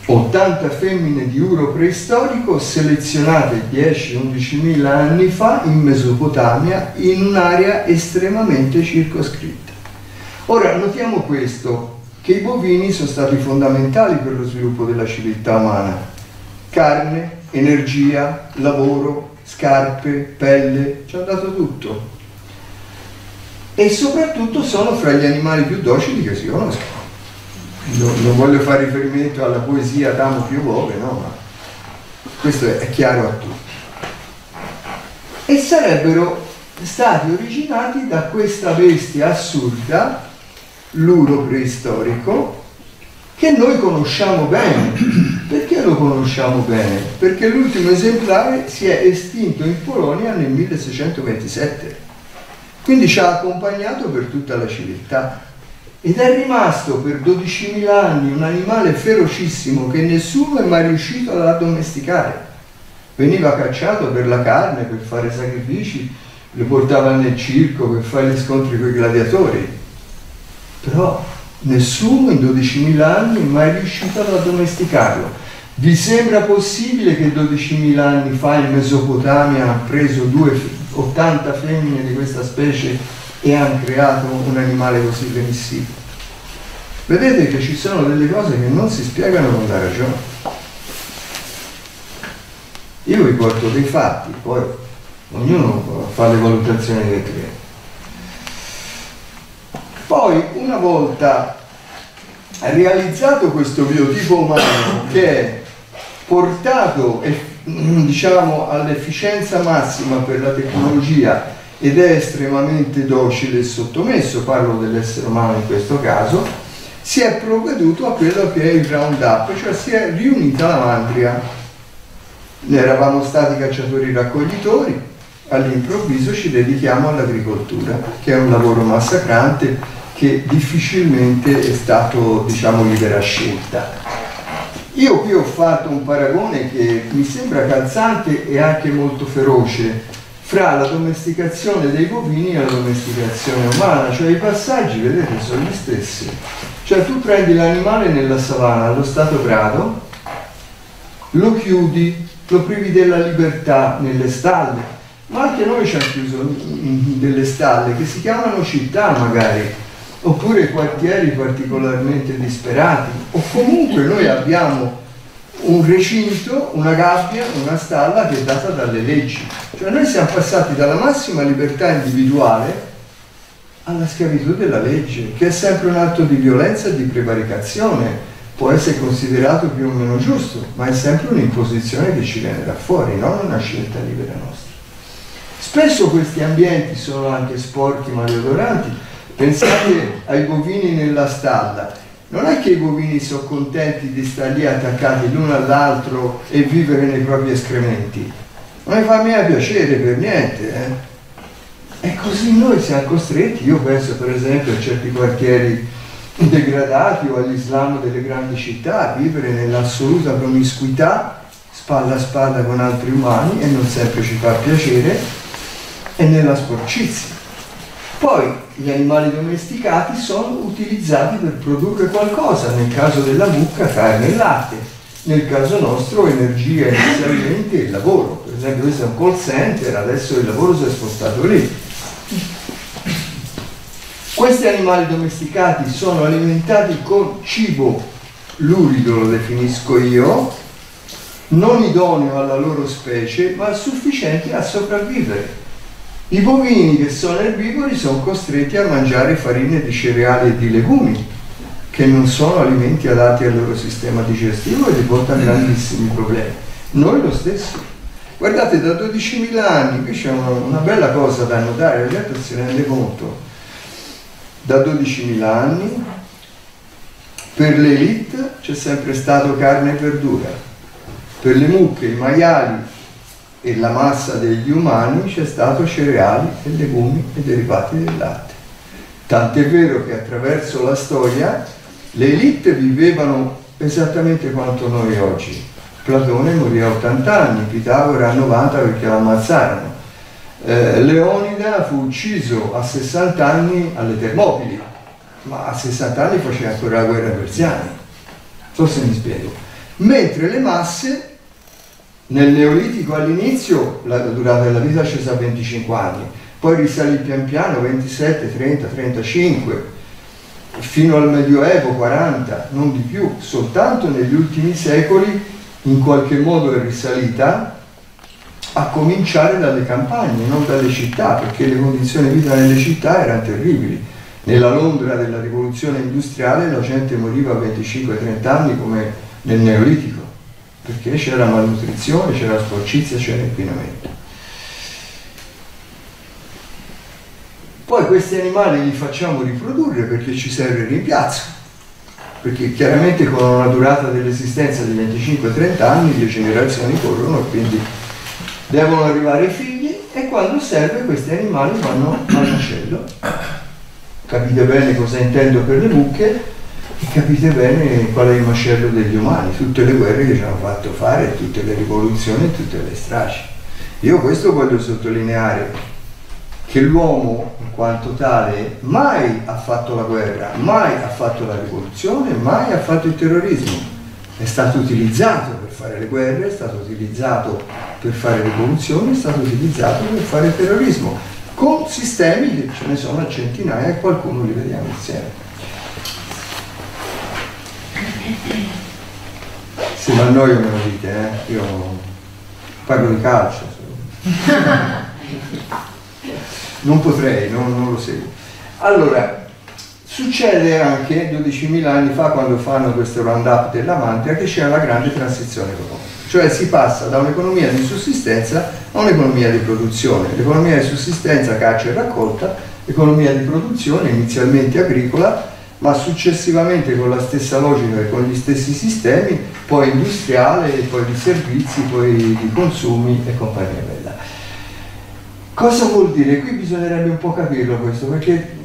80 femmine di uro preistorico selezionate 10-11 mila anni fa in Mesopotamia in un'area estremamente circoscritta. Ora notiamo questo, che i bovini sono stati fondamentali per lo sviluppo della civiltà umana. Carne, energia, lavoro, scarpe, pelle, ci hanno dato tutto. E soprattutto sono fra gli animali più docili che si conoscono non, non voglio fare riferimento alla poesia d'Amo Piovove, no? ma questo è, chiaro a tutti. E sarebbero stati originati da questa bestia assurda, l'uro preistorico, che noi conosciamo bene. Perché lo conosciamo bene? Perché l'ultimo esemplare si è estinto in Polonia nel 1627, quindi ci ha accompagnato per tutta la civiltà ed è rimasto per 12.000 anni un animale ferocissimo che nessuno è mai riuscito ad addomesticare. Veniva cacciato per la carne, per fare sacrifici, lo portava nel circo per fare gli scontri con i gladiatori. Però nessuno in 12.000 anni è mai riuscito ad addomesticarlo. Vi sembra possibile che 12.000 anni fa in Mesopotamia ha preso due, 80 femmine di questa specie e hanno creato un animale così benissimo. Vedete che ci sono delle cose che non si spiegano con la ragione. Io vi porto dei fatti, poi ognuno fa le valutazioni che crede. Poi una volta realizzato questo biotipo umano che è portato diciamo, all'efficienza massima per la tecnologia ed è estremamente docile e sottomesso, parlo dell'essere umano in questo caso, si è provveduto a quello che è il roundup, cioè si è riunita la mandria. Ne eravamo stati cacciatori raccoglitori, all'improvviso ci dedichiamo all'agricoltura, che è un lavoro massacrante che difficilmente è stato, diciamo, libera scelta. Io qui ho fatto un paragone che mi sembra calzante e anche molto feroce fra la domesticazione dei bovini e la domesticazione umana, cioè i passaggi, vedete, sono gli stessi. Cioè tu prendi l'animale nella savana, allo stato brado, lo chiudi, lo privi della libertà nelle stalle, ma anche noi ci hanno chiuso delle stalle che si chiamano città magari, oppure quartieri particolarmente disperati, o comunque noi abbiamo un recinto, una gabbia, una stalla che è data dalle leggi. Cioè noi siamo passati dalla massima libertà individuale alla schiavitù della legge, che è sempre un atto di violenza e di prevaricazione, può essere considerato più o meno giusto, ma è sempre un'imposizione che ci viene da fuori, non una scelta libera nostra. Spesso questi ambienti sono anche sporchi, maleodoranti. Pensate ai bovini nella stalla, non è che i bovini sono contenti di stare lì attaccati l'uno all'altro e vivere nei propri escrementi. Non mi fa a piacere per niente. Eh? E così noi siamo costretti, io penso per esempio a certi quartieri degradati o all'Islam delle grandi città, a vivere nell'assoluta promiscuità, spalla a spalla con altri umani e non sempre ci fa piacere, e nella sporcizia. Poi gli animali domesticati sono utilizzati per produrre qualcosa, nel caso della mucca carne e latte, nel caso nostro energia inizialmente e lavoro. Per esempio questo è un call center, adesso il lavoro si è spostato lì. Questi animali domesticati sono alimentati con cibo lurido, lo definisco io, non idoneo alla loro specie, ma sufficiente a sopravvivere i bovini che sono erbivori sono costretti a mangiare farine di cereali e di legumi, che non sono alimenti adatti al loro sistema digestivo e gli portano grandissimi problemi. Noi lo stesso. Guardate, da 12.000 anni, qui c'è una, una, bella cosa da notare, la si rende conto, da 12.000 anni per l'elite c'è sempre stato carne e verdura, per le mucche, i maiali, e la massa degli umani c'è stato cereali e legumi e derivati del latte. Tant'è vero che attraverso la storia le elite vivevano esattamente quanto noi oggi. Platone morì a 80 anni, Pitagora a 90 perché lo ammazzarono. Eh, Leonida fu ucciso a 60 anni alle Termopili, ma a 60 anni faceva ancora la guerra persiana. Forse mi spiego. Mentre le masse nel Neolitico all'inizio la durata della vita è scesa a 25 anni, poi risalì pian piano 27, 30, 35, fino al Medioevo 40, non di più, soltanto negli ultimi secoli in qualche modo è risalita a cominciare dalle campagne, non dalle città, perché le condizioni di vita nelle città erano terribili. Nella Londra della rivoluzione industriale la gente moriva a 25-30 anni come nel Neolitico perché c'era malnutrizione, c'era sporcizia, c'era inquinamento. Poi questi animali li facciamo riprodurre perché ci serve il rimpiazzo, perché chiaramente con una durata dell'esistenza di 25-30 anni le generazioni corrono e quindi devono arrivare i figli e quando serve questi animali vanno al macello. Capite bene cosa intendo per le mucche? E capite bene qual è il macello degli umani, tutte le guerre che ci hanno fatto fare, tutte le rivoluzioni tutte le stragi. Io questo voglio sottolineare, che l'uomo in quanto tale mai ha fatto la guerra, mai ha fatto la rivoluzione, mai ha fatto il terrorismo. È stato utilizzato per fare le guerre, è stato utilizzato per fare rivoluzioni, è stato utilizzato per fare il terrorismo, con sistemi che ce ne sono a centinaia e qualcuno li vediamo insieme. Se mi annoio me lo dite, eh? io parlo di calcio. non potrei, non, non lo seguo. Allora, succede anche 12.000 anni fa quando fanno questo round-up dell'Amantia che c'è una grande transizione economica, cioè si passa da un'economia di sussistenza a un'economia di produzione. L'economia di sussistenza, caccia e raccolta, economia di produzione inizialmente agricola, ma successivamente con la stessa logica e con gli stessi sistemi, poi industriale, poi di servizi, poi di consumi e compagnia bella. Cosa vuol dire? Qui bisognerebbe un po' capirlo questo, perché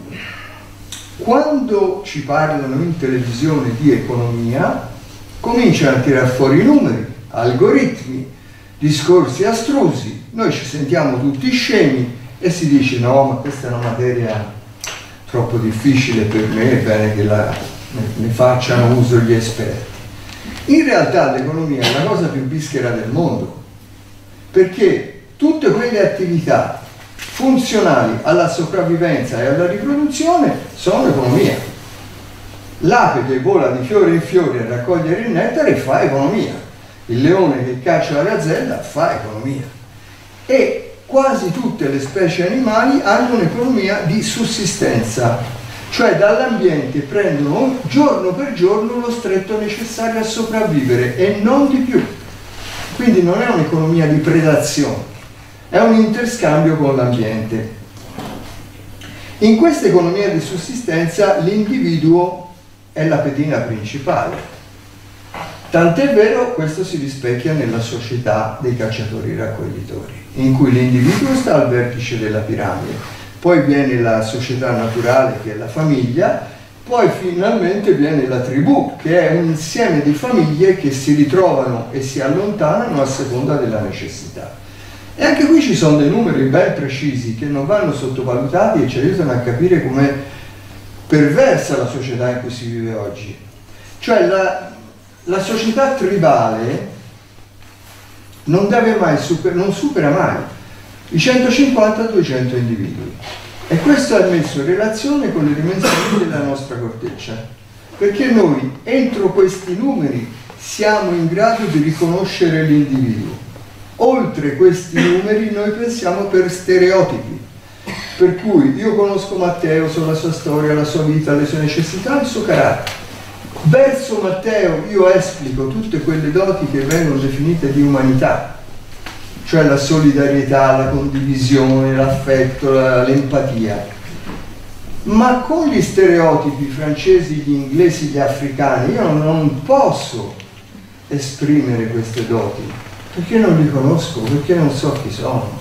quando ci parlano in televisione di economia, cominciano a tirare fuori numeri, algoritmi, discorsi astrusi, noi ci sentiamo tutti scemi e si dice no, ma questa è una materia troppo difficile per me, è bene che la, ne, facciano uso gli esperti. In realtà l'economia è la cosa più bischera del mondo, perché tutte quelle attività funzionali alla sopravvivenza e alla riproduzione sono economia. L'ape che vola di fiore in fiore a raccogliere il nettare fa economia, il leone che caccia la gazzella fa economia. E quasi tutte le specie animali hanno un'economia di sussistenza, cioè dall'ambiente prendono giorno per giorno lo stretto necessario a sopravvivere e non di più. Quindi non è un'economia di predazione, è un interscambio con l'ambiente. In questa economia di sussistenza l'individuo è la pedina principale. Tant'è vero, questo si rispecchia nella società dei cacciatori-raccoglitori in cui l'individuo sta al vertice della piramide, poi viene la società naturale che è la famiglia, poi finalmente viene la tribù, che è un insieme di famiglie che si ritrovano e si allontanano a seconda della necessità. E anche qui ci sono dei numeri ben precisi che non vanno sottovalutati e ci aiutano a capire com'è perversa la società in cui si vive oggi. Cioè la, la società tribale non mai super, non supera mai i 150-200 individui. E questo è messo in relazione con le dimensioni della nostra corteccia, perché noi entro questi numeri siamo in grado di riconoscere l'individuo. Oltre questi numeri noi pensiamo per stereotipi, per cui io conosco Matteo, so la sua storia, la sua vita, le sue necessità, il suo carattere Verso Matteo io esplico tutte quelle doti che vengono definite di umanità, cioè la solidarietà, la condivisione, l'affetto, l'empatia. Ma con gli stereotipi francesi, gli inglesi, gli africani, io non posso esprimere queste doti, perché non li conosco, perché non so chi sono.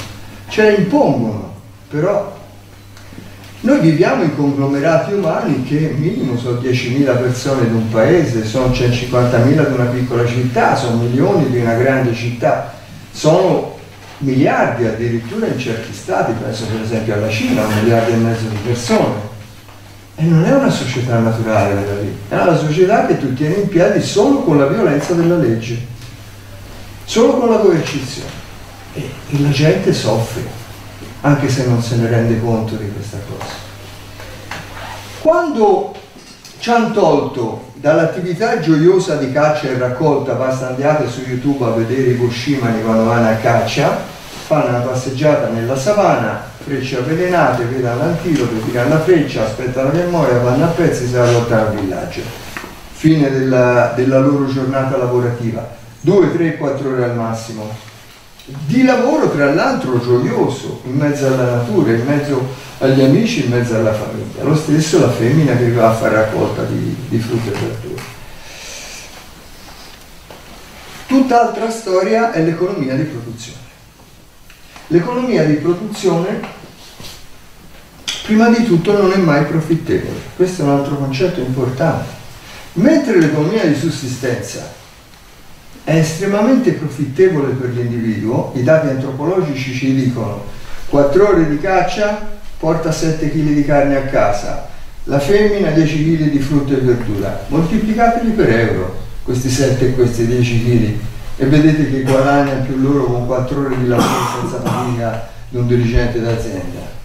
Ce le impongono, però noi viviamo in conglomerati umani che minimo sono 10.000 persone di un paese, sono 150.000 di una piccola città, sono milioni di una grande città, sono miliardi addirittura in certi stati, penso per esempio alla Cina, un miliardo e mezzo di persone. E non è una società naturale quella lì, è una società che tu tieni in piedi solo con la violenza della legge, solo con la coercizione. E la gente soffre anche se non se ne rende conto di questa cosa. Quando ci hanno tolto dall'attività gioiosa di caccia e raccolta, basta andate su YouTube a vedere i boscimani quando vanno a caccia, fanno una passeggiata nella savana, frecce avvelenate, vedono l'antilope, tirano la freccia, aspettano che muoia, vanno a pezzi e si allontano al villaggio. Fine della, della loro giornata lavorativa. 2, 3, 4 ore al massimo di lavoro tra l'altro gioioso, in mezzo alla natura, in mezzo agli amici, in mezzo alla famiglia. Lo stesso la femmina che va a fare raccolta di, di frutta e verdura. Tutt'altra storia è l'economia di produzione. L'economia di produzione, prima di tutto, non è mai profittevole. Questo è un altro concetto importante. Mentre l'economia di sussistenza è estremamente profittevole per l'individuo, i dati antropologici ci dicono 4 ore di caccia porta 7 kg di carne a casa, la femmina 10 kg di frutta e verdura, moltiplicateli per euro questi 7 e questi 10 kg e vedete che guadagnano più loro con 4 ore di lavoro senza fatica di un dirigente d'azienda.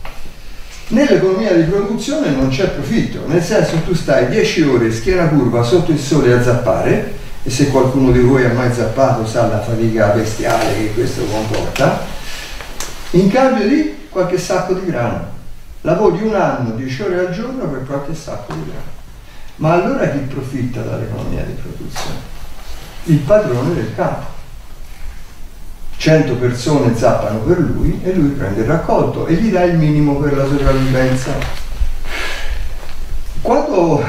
Nell'economia di produzione non c'è profitto, nel senso tu stai 10 ore schiena curva sotto il sole a zappare e se qualcuno di voi ha mai zappato sa la fatica bestiale che questo comporta, in cambio di qualche sacco di grano. lavori un anno, 10 ore al giorno per qualche sacco di grano. Ma allora chi profitta dall'economia di produzione? Il padrone del campo. 100 persone zappano per lui e lui prende il raccolto e gli dà il minimo per la sopravvivenza. Quando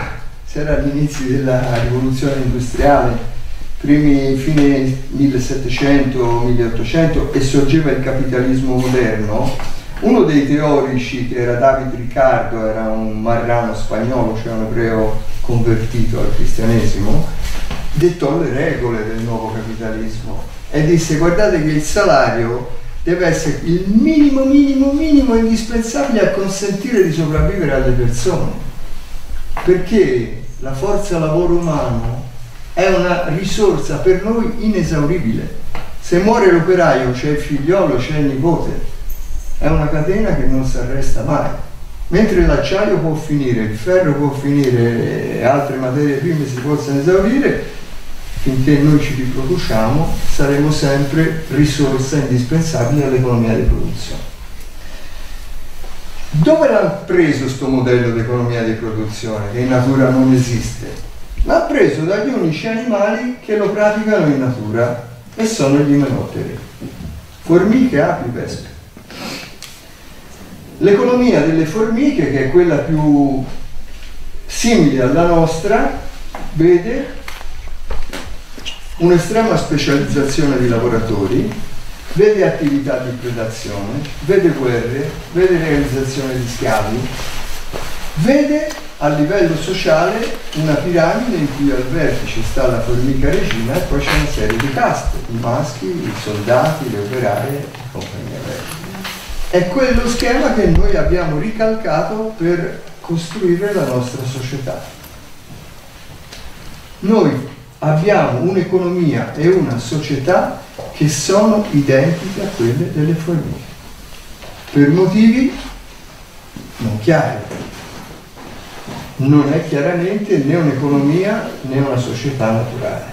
si era all'inizio della rivoluzione industriale, primi fine 1700-1800 e sorgeva il capitalismo moderno, uno dei teorici che era David Riccardo, era un marrano spagnolo, cioè un ebreo convertito al cristianesimo, dettò le regole del nuovo capitalismo e disse guardate che il salario deve essere il minimo, minimo, minimo indispensabile a consentire di sopravvivere alle persone, perché la forza lavoro umano è una risorsa per noi inesauribile. Se muore l'operaio c'è il figliolo, c'è il nipote, è una catena che non si arresta mai. Mentre l'acciaio può finire, il ferro può finire e altre materie prime si possono esaurire, finché noi ci riproduciamo saremo sempre risorsa indispensabile all'economia di produzione. Dove l'ha preso questo modello di economia di produzione che in natura non esiste? L'ha preso dagli unici animali che lo praticano in natura e sono gli imenotteri, formiche, api, vespe. L'economia delle formiche, che è quella più simile alla nostra, vede un'estrema specializzazione di lavoratori, vede attività di predazione, vede guerre, vede realizzazione di schiavi, vede a livello sociale una piramide in cui al vertice sta la formica regina e poi c'è una serie di caste, i maschi, i soldati, le operaie e compagnia bella. È quello schema che noi abbiamo ricalcato per costruire la nostra società. Noi abbiamo un'economia e una società che sono identiche a quelle delle formiche, per motivi non chiari. Non è chiaramente né un'economia né una società naturale.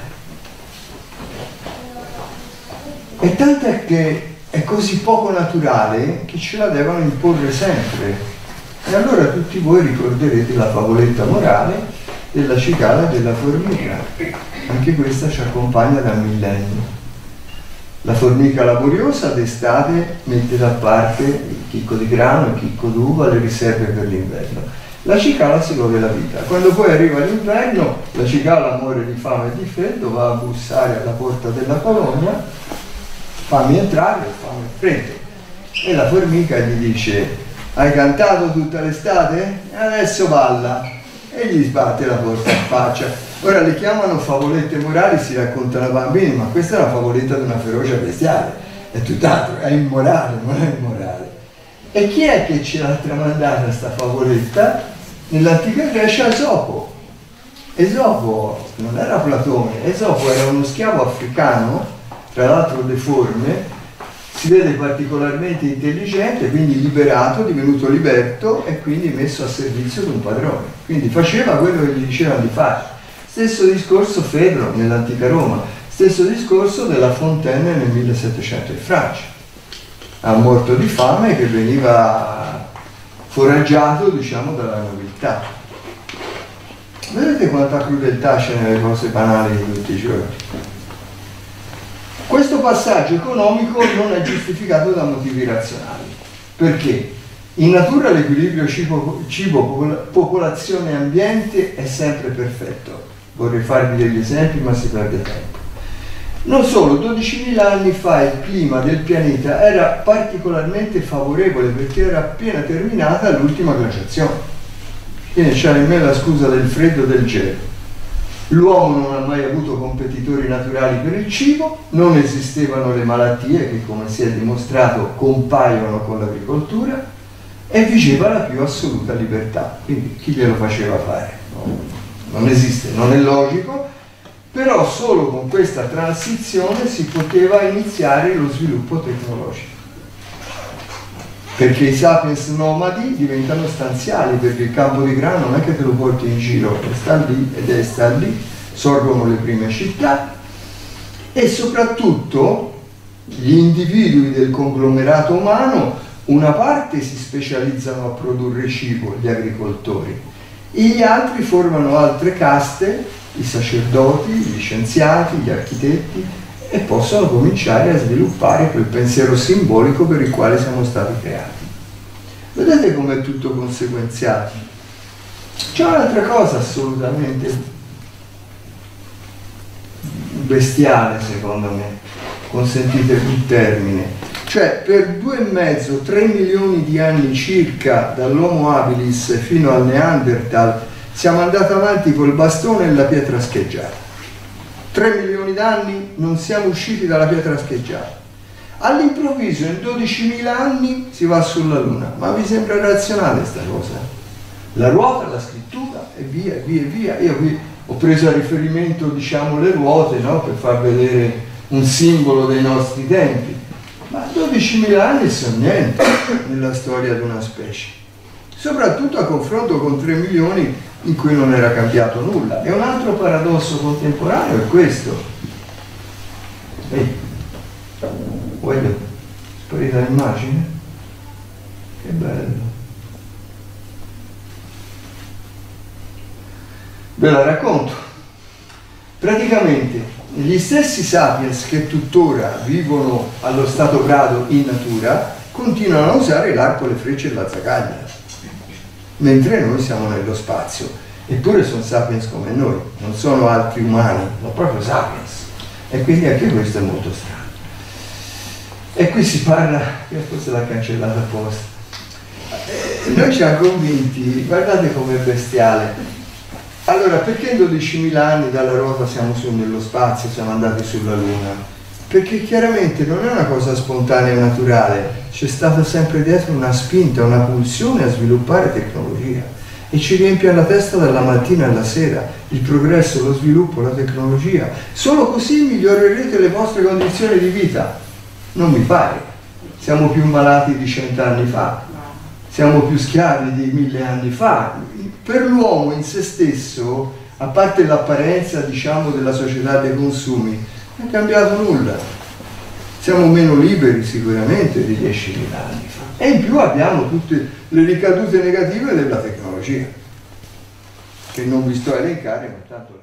E tant'è che è così poco naturale che ce la devono imporre sempre. E allora tutti voi ricorderete la favoletta morale della cicala e della formica. Anche questa ci accompagna da millenni. La formica laboriosa d'estate mette da parte il chicco di grano, il chicco d'uva, le riserve per l'inverno. La cicala si gode la vita. Quando poi arriva l'inverno, la cicala muore di fame e di freddo, va a bussare alla porta della colonia, fammi entrare, fammi freddo. E la formica gli dice, hai cantato tutta l'estate? Adesso balla e gli sbatte la porta in faccia. Ora le chiamano favolette morali, si raccontano ai bambini, ma questa è una favoletta di una ferocia bestiale, è tutt'altro, è immorale, non è immorale. E chi è che ce l'ha tramandata questa favoletta? Nell'antica Grecia Esopo. Esopo non era Platone, Esopo era uno schiavo africano, tra l'altro deforme, si vede particolarmente intelligente, quindi liberato, divenuto liberto e quindi messo a servizio di un padrone. Quindi faceva quello che gli dicevano di fare. Stesso discorso Fedro nell'antica Roma, stesso discorso della Fontaine nel 1700 in Francia. Ha morto di fame che veniva foraggiato, diciamo, dalla nobiltà. Vedete quanta crudeltà c'è nelle cose banali di tutti i giorni. Questo passaggio economico non è giustificato da motivi razionali. Perché? In natura l'equilibrio cibo, cibo è sempre perfetto. Vorrei farvi degli esempi ma si perde tempo. Non solo, 12.000 anni fa il clima del pianeta era particolarmente favorevole perché era appena terminata l'ultima glaciazione. Quindi c'è nemmeno la scusa del freddo del gelo. L'uomo non ha mai avuto competitori naturali per il cibo, non esistevano le malattie che come si è dimostrato compaiono con l'agricoltura e vigeva la più assoluta libertà. Quindi chi glielo faceva fare? No, non esiste, non è logico, però solo con questa transizione si poteva iniziare lo sviluppo tecnologico. Perché i sapiens nomadi diventano stanziali, perché il campo di grano non è che te lo porti in giro, sta lì ed è sta lì, sorgono le prime città e soprattutto gli individui del conglomerato umano Una parte si specializzano a produrre cibo, gli agricoltori, e gli altri formano altre caste, i sacerdoti, gli scienziati, gli architetti, e possono cominciare a sviluppare quel pensiero simbolico per il quale siamo stati creati. Vedete com'è tutto conseguenziato? C'è un'altra cosa assolutamente bestiale secondo me, consentite il termine. Cioè per due e mezzo, tre milioni di anni circa dall'Homo habilis fino al Neanderthal siamo andati avanti col bastone e la pietra scheggiata. Tre milioni d'anni non siamo usciti dalla pietra scheggiata. All'improvviso in 12.000 anni si va sulla Luna. Ma vi sembra razionale questa cosa? La ruota, la scrittura e via, via, via. Io qui ho preso a riferimento diciamo, le ruote no? per far vedere un simbolo dei nostri tempi. Ma 12.000 anni sono niente nella storia di una specie. Soprattutto a confronto con 3 milioni in cui non era cambiato nulla. E un altro paradosso contemporaneo è questo. Ehi, voglio, sparita l'immagine? Che bello. Ve la racconto. Praticamente gli stessi sapiens che tuttora vivono allo stato grado in natura continuano a usare l'arco, le frecce e la zacaglia mentre noi siamo nello spazio. Eppure sono sapiens come noi, non sono altri umani, ma proprio sapiens. E quindi anche questo è molto strano. E qui si parla, forse l'ha cancellata apposta. Eh, noi ci ha convinti, guardate com'è bestiale. Allora, perché in 12.000 anni dalla ruota siamo su nello spazio, siamo andati sulla Luna? perché chiaramente non è una cosa spontanea e naturale, c'è stata sempre dietro una spinta, una pulsione a sviluppare tecnologia e ci riempie la testa dalla mattina alla sera il progresso, lo sviluppo, la tecnologia. Solo così migliorerete le vostre condizioni di vita. Non mi pare. Siamo più malati di cent'anni fa, siamo più schiavi di mille anni fa. Per l'uomo in se stesso, a parte l'apparenza diciamo, della società dei consumi, non è cambiato nulla. Siamo meno liberi sicuramente di 10.000 anni fa. E in più abbiamo tutte le ricadute negative della tecnologia, che non vi sto a elencare, ma tanto